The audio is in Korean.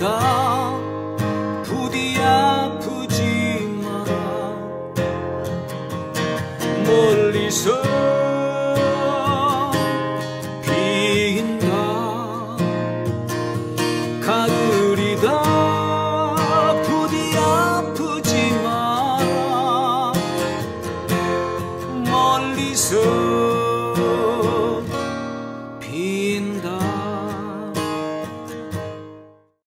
다 부디 아프지 마라. 멀리서 빈다. 가을이다. 부디 아프지 마라. 멀리서